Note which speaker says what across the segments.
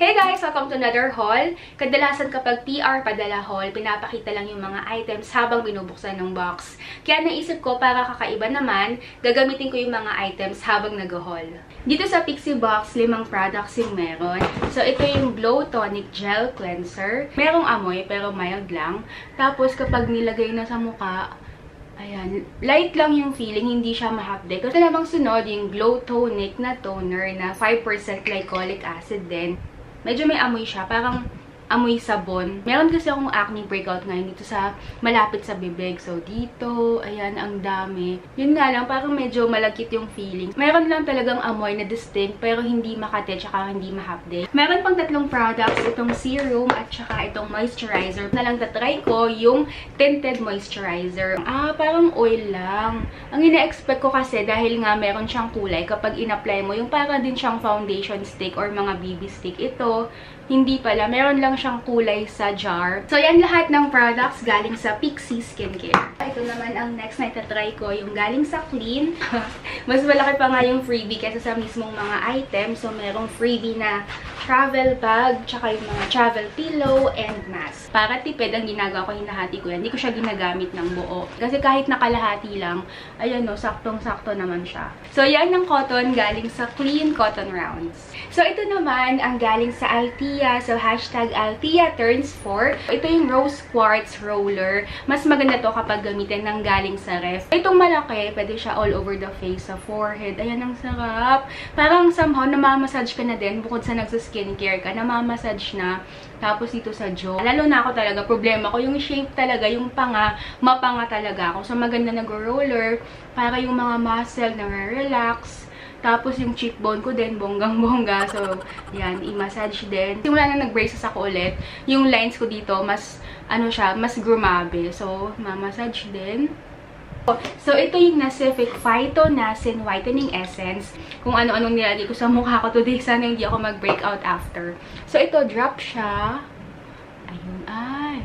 Speaker 1: Hey guys! Welcome to another haul. Kadalasan kapag PR padala haul, pinapakita lang yung mga items habang binubuksan ng box. Kaya naisip ko para kakaiba naman, gagamitin ko yung mga items habang nag-haul. Dito sa Pixie Box, limang products yung meron. So ito yung Glow Tonic Gel Cleanser. Merong amoy pero mild lang. Tapos kapag nilagay na sa mukha, Ayan. Light lang yung feeling, hindi siya mahapde. Kasi namang sunod, yung Glow Tonic na toner na 5% glycolic acid din. Medyo may amoy siya. Parang amoy sabon. Meron kasi akong acne breakout ngayon dito sa malapit sa bibig. So, dito, ayan, ang dami. Yun nga lang, parang medyo malagkit yung feeling. Meron lang talagang amoy na distinct, pero hindi makate, tsaka hindi mahapde. Meron pang tatlong products, itong serum at tsaka itong moisturizer. Na lang tatry ko yung tinted moisturizer. Ah, parang oil lang. Ang ina-expect ko kasi, dahil nga meron siyang kulay, kapag in-apply mo, yung para din siyang foundation stick or mga BB stick. Ito, hindi pala. Meron lang siyang kulay sa jar. So, yan lahat ng products galing sa Pixie Skincare. Ito naman ang next na itatry ko, yung galing sa Clean. Mas malaki pa nga yung freebie kaysa sa mismong mga items. So, merong freebie na travel bag, tsaka yung mga travel pillow and mask. Para tipid ang ginagawa ko, hinahati ko yan. Hindi ko siya ginagamit ng buo. Kasi kahit nakalahati lang, ayan no, saktong-sakto naman siya. So, yan ang cotton galing sa Clean Cotton Rounds. So, ito naman ang galing sa Althea. So, hashtag Althea turns 4. Ito yung Rose Quartz Roller. Mas maganda to kapag gamitin ng galing sa ref. Itong malaki, pwede siya all over the face, sa forehead. Ayan, ang sarap. Parang somehow, namamassage ka na din. Bukod sa nagsa-skincare ka, namamassage na. Tapos dito sa jaw. Lalo na ako talaga, problema ko yung shape talaga, yung panga, mapanga talaga ako. So, maganda nag-roller para yung mga muscle na relax tapos yung cheekbone ko din, bonggang-bongga. So, yan, i-massage din. Simula na nag-braces ako ulit, yung lines ko dito, mas, ano siya, mas grumabe. So, ma-massage din. So, ito yung Nacific Phytonacin Whitening Essence. Kung ano-anong nilagay ko sa mukha ko today, sana hindi ako mag-breakout after. So, ito, drop siya. Ayun, ay.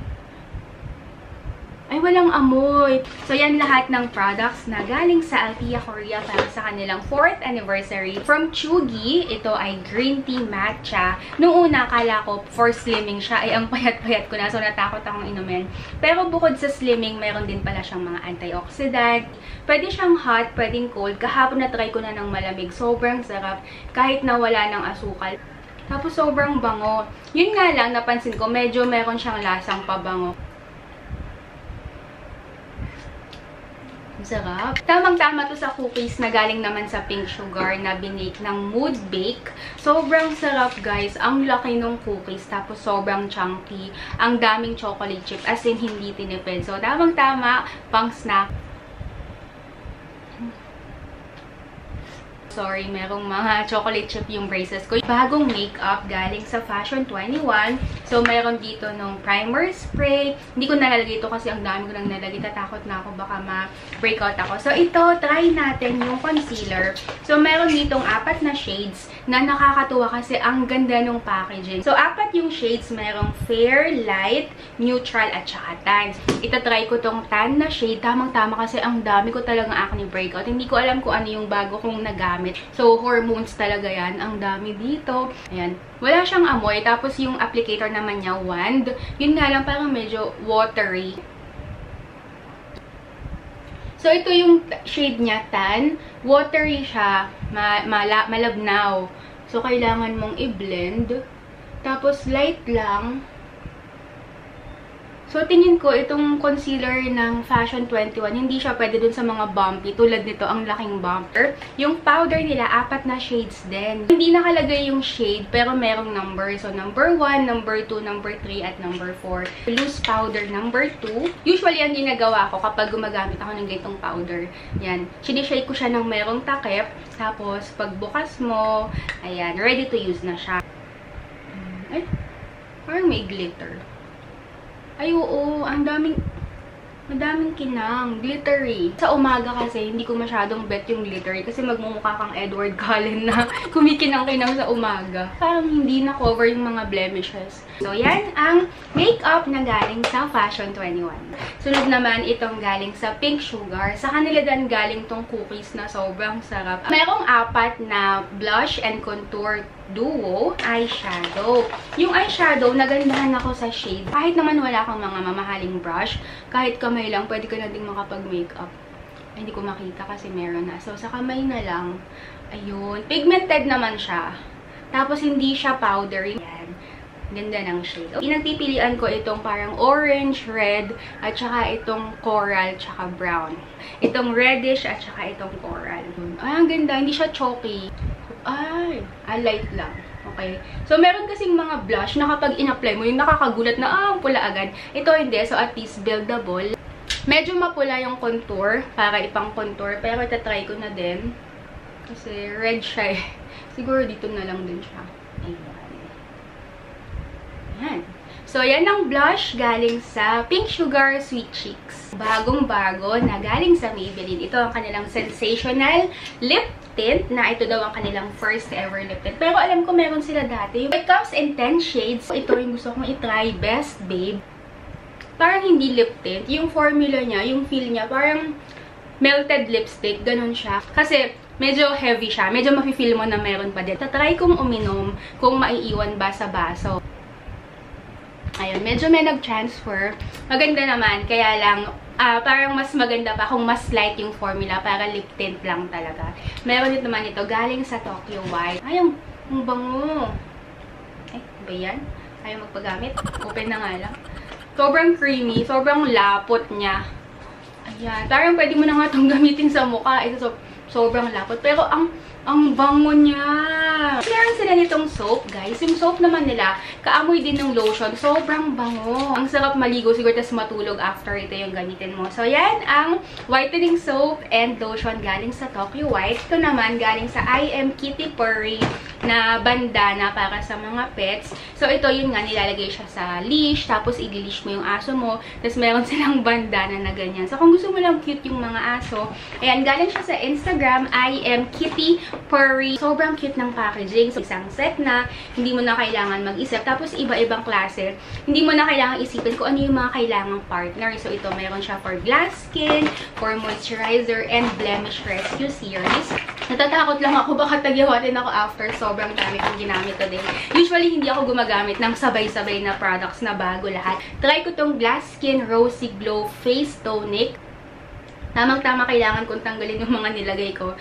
Speaker 1: Ay, walang amoy. So, yan lahat ng products na galing sa Althea Korea para sa kanilang 4th anniversary. From Chugi, ito ay green tea matcha. Noong una, akala ko for slimming siya. Ay, ang payat-payat ko na. So, natakot akong inumin. Pero bukod sa slimming, meron din pala siyang mga antioxidant. Pwede siyang hot, pwedeng cold. Kahapon na try ko na ng malamig. Sobrang sarap. Kahit na wala ng asukal. Tapos, sobrang bango. Yun nga lang, napansin ko, medyo meron siyang lasang pabango. Sarap. Tamang-tama to sa cookies na galing naman sa pink sugar na binake ng Mood Bake. Sobrang sarap, guys. Ang laki ng cookies. Tapos sobrang chunky. Ang daming chocolate chip. As in, hindi tinipid. So, tamang-tama pang snack. Sorry, merong mga chocolate chip yung braces ko. Bagong makeup galing sa Fashion 21. So, meron dito nung primer spray. Hindi ko nalalagay ito kasi ang dami ko nang nalagay. Tatakot na ako baka ma-breakout ako. So, ito, try natin yung concealer. So, meron ditong apat na shades na nakakatuwa kasi ang ganda ng packaging. So, apat yung shades. Merong fair, light, neutral, at saka tan. Ita-try ko tong tan na shade. Tamang-tama kasi ang dami ko talagang acne breakout. Hindi ko alam kung ano yung bago kong nagamit gamit. So, hormones talaga yan. Ang dami dito. Ayan. Wala siyang amoy. Tapos, yung applicator naman niya, wand. Yun nga lang, parang medyo watery. So, ito yung shade niya, tan. Watery siya. Ma mala malabnaw. So, kailangan mong i-blend. Tapos, light lang. So, tingin ko, itong concealer ng Fashion 21, hindi siya pwede dun sa mga bumpy. Tulad nito, ang laking bumper. Yung powder nila, apat na shades din. Hindi nakalagay yung shade, pero merong number. So, number 1, number 2, number 3, at number 4. Loose powder number 2. Usually, ang ginagawa ko kapag gumagamit ako ng ganitong powder, yan. Sinishake ko siya ng merong takip. Tapos, pagbukas mo, ayan, ready to use na siya. Ay, parang may glitter. Ay, oo. Ang daming... Madaming kinang. Glittery. Sa umaga kasi, hindi ko masyadong bet yung glittery kasi magmumukha kang Edward Cullen na kumikinang-kinang sa umaga. Parang hindi na-cover yung mga blemishes. So, yan ang makeup na galing sa Fashion 21. Sunod naman itong galing sa Pink Sugar. Sa kanila din galing tong cookies na sobrang sarap. Merong apat na blush and contour duo eyeshadow. Yung eyeshadow, nagandahan ako sa shade. Kahit naman wala kang mga mamahaling brush, kahit kamay lang, pwede ka na ding makapag-makeup. Hindi ko makita kasi meron na. So, sa kamay na lang, ayun. Pigmented naman siya. Tapos, hindi siya powdery. Yan. Ganda ng shade. Pinagpipilian ko itong parang orange, red, at saka itong coral, tsaka brown. Itong reddish, at saka itong coral. Ay, ang ganda. Hindi siya chalky. Ay, ah, light lang. Okay. So, meron kasing mga blush na kapag in-apply mo, yung nakakagulat na, ah, pula agad. Ito hindi. So, at least buildable. Medyo mapula yung contour para ipang contour. Pero itatry ko na din. Kasi red siya eh. Siguro dito na lang din siya. Ayan. Ayan. So, yan ang blush galing sa Pink Sugar Sweet Cheeks. Bagong-bago na galing sa Maybelline. Ito ang kanilang sensational lip tint na ito daw ang kanilang first ever lip tint. Pero alam ko meron sila dati. It comes in 10 shades. Ito yung gusto kong itry. Best Babe. Parang hindi lip tint. Yung formula niya, yung feel niya, parang melted lipstick. Ganon siya. Kasi medyo heavy siya. Medyo mafe-feel mo na meron pa din. Tatry kong uminom kung maiiwan ba sa baso. Ayun, medyo may nag-transfer. Maganda naman, kaya lang, uh, parang mas maganda pa kung mas light yung formula para lip tint lang talaga. Meron din naman ito, galing sa Tokyo White. Ay, ang, ang bango. Ay, ba yan? Ayaw magpagamit. Open na nga lang. Sobrang creamy, sobrang lapot niya. Ayan, parang pwede mo na nga itong gamitin sa mukha. Ito so, sobrang lapot. Pero ang ang bango niya! Meron sila nitong soap, guys. Yung soap naman nila, kaamoy din ng lotion. Sobrang bango. Ang sarap maligo siguro, tas matulog after ito yung gamitin mo. So, yan ang whitening soap and lotion galing sa Tokyo White. Ito naman galing sa I Am Kitty Purry na bandana para sa mga pets. So, ito yun nga, nilalagay siya sa leash, tapos i-leash mo yung aso mo. Tapos, meron silang bandana na ganyan. So, kung gusto mo lang cute yung mga aso, ayan, galing siya sa Instagram, I Am Kitty furry. Sobrang cute ng packaging. So, isang set na, hindi mo na kailangan mag-isip. Tapos, iba-ibang klase. Hindi mo na kailangan isipin kung ano yung mga kailangang partner. So, ito, meron siya for glass skin, for moisturizer, and blemish rescue series. Natatakot lang ako, baka tagyawatin ako after sobrang dami kong ginamit today. Usually, hindi ako gumagamit ng sabay-sabay na products na bago lahat. Try ko tong Glass Skin Rosy Glow Face Tonic. Tamang-tama kailangan kong tanggalin yung mga nilagay ko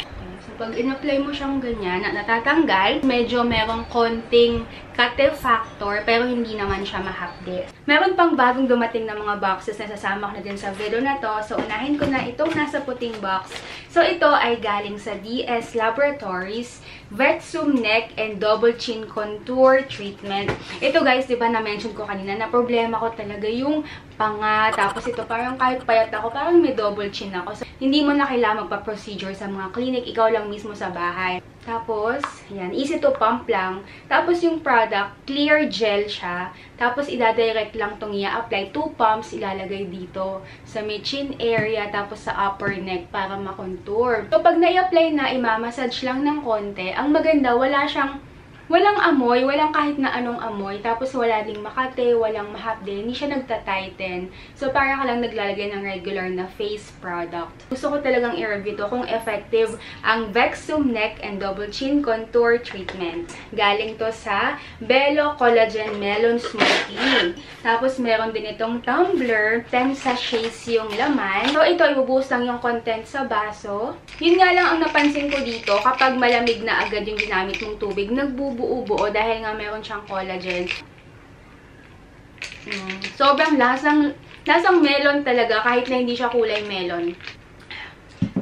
Speaker 1: pag in-apply mo siyang ganyan, na natatanggal, medyo merong konting Cuttle factor, pero hindi naman siya mahapde. Meron pang bagong dumating na mga boxes na sasama ko na din sa video na to. So, unahin ko na itong nasa puting box. So, ito ay galing sa DS Laboratories Vetsum Neck and Double Chin Contour Treatment. Ito guys, di ba na-mention ko kanina na problema ko talaga yung panga. Tapos ito, parang kahit payat ako, parang may double chin ako. So, hindi mo na kailangan magpa-procedure sa mga clinic. Ikaw lang mismo sa bahay. Tapos, yan, easy to pump lang. Tapos yung product, clear gel siya. Tapos, ida-direct lang itong i-apply. Two pumps ilalagay dito sa may chin area, tapos sa upper neck para makontour. So, pag na-apply na, imamassage lang ng konti. Ang maganda, wala siyang Walang amoy, walang kahit na anong amoy. Tapos wala ding makate, walang mahapde. Hindi siya nagta-tighten. So, para ka lang naglalagay ng regular na face product. Gusto ko talagang i-review to kung effective ang Vexum Neck and Double Chin Contour Treatment. Galing to sa Bello Collagen Melon Smoothie. Tapos, meron din itong tumbler. 10 sachets yung laman. So, ito, ibubuhos lang yung content sa baso. Yun nga lang ang napansin ko dito, kapag malamig na agad yung ginamit mong tubig, nagbubuhos buo-buo dahil nga meron siyang collagen. Mm. Sobrang lasang, lasang melon talaga kahit na hindi siya kulay melon.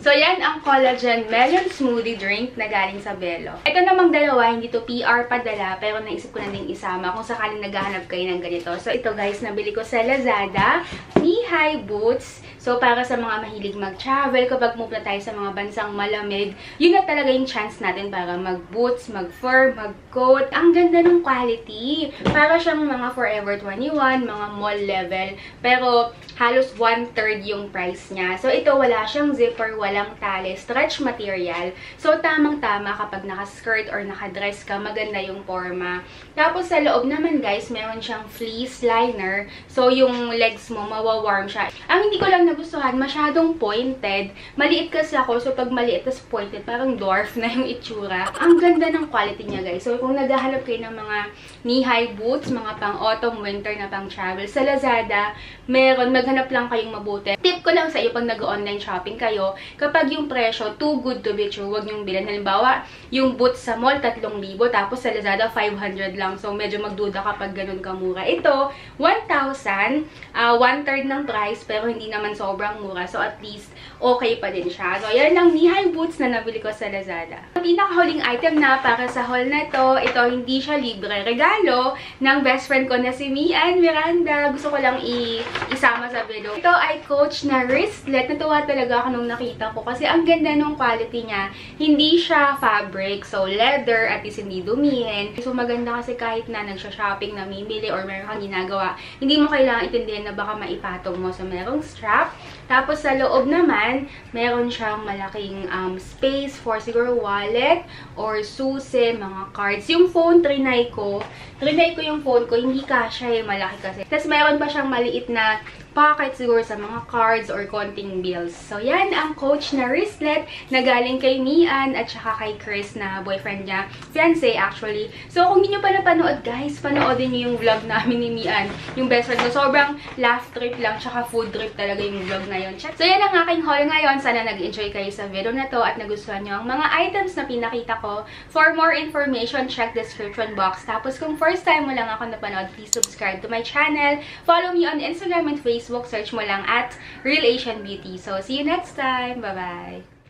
Speaker 1: So, yan ang collagen melon smoothie drink na galing sa Belo. Ito namang dalawa, hindi to PR padala, pero naisip ko na ding isama kung sakaling naghahanap kayo ng ganito. So, ito guys, nabili ko sa Lazada. Knee-high boots. So, para sa mga mahilig mag-travel, kapag pupunta tayo sa mga bansang malamig, yun na talaga yung chance natin para mag-boots, mag-fur, mag-coat. Ang ganda ng quality. Para siyang mga Forever 21, mga mall level. Pero, halos one-third yung price niya. So, ito wala siyang zipper, walang tali, stretch material. So, tamang-tama kapag naka-skirt or naka-dress ka, maganda yung forma. Tapos, sa loob naman guys, meron siyang fleece liner. So, yung legs mo, mawawarm siya. Ang hindi ko lang nagustuhan, masyadong pointed. Maliit kasi ako, so pag maliit tas pointed, parang dwarf na yung itsura. Ang ganda ng quality niya guys. So, kung naghahanap kayo ng mga knee-high boots, mga pang autumn, winter na pang travel, sa Lazada, meron, maghanap lang kayong mabuti. Tip ko lang sa iyo pag nag-online shopping kayo, kapag yung presyo, too good to be true, huwag yung bilhin. Halimbawa, yung boots sa mall, 3,000, tapos sa Lazada, 500 lang. So, medyo magduda kapag ganun kamura. Ito, 1,000, uh, one-third ng price, pero hindi naman sobrang mura. So, at least, okay pa din siya. So, yan lang knee-high boots na nabili ko sa Lazada. Ang pinakahuling item na para sa haul na to, ito, hindi siya libre. Regalo ng best friend ko na si Mian Miranda. Gusto ko lang i isama sa video. Ito ay Coach na wristlet. Natuwa talaga ako nung nakita ko kasi ang ganda nung quality niya. Hindi siya fabric, so leather at least hindi dumihin. So maganda kasi kahit na nagsha-shopping, namimili or meron kang ginagawa, hindi mo kailangan itindihan na baka maipatong mo sa merong strap. Tapos sa loob naman, meron siyang malaking um, space for siguro wallet or susi, mga cards. Yung phone, trinay ko. Trinay ko yung phone ko, hindi kasha eh, malaki kasi. Tapos meron pa siyang maliit na pocket siguro sa mga cards or konting bills. So, yan ang coach na wristlet na galing kay Mian at saka kay Chris na boyfriend niya. Fiancé, actually. So, kung hindi nyo pa napanood, guys, panoodin nyo yung vlog namin ni Mian. Yung best friend ko. Sobrang laugh trip lang, tsaka food trip talaga yung vlog na yun. So, yan ang aking haul ngayon. Sana nag-enjoy kayo sa video na to at nagustuhan nyo ang mga items na pinakita ko. For more information, check description box. Tapos, kung first time mo lang ako napanood, please subscribe to my channel. Follow me on Instagram and Facebook Facebook, search mo lang at Real Asian Beauty. So, see you next time. Bye-bye!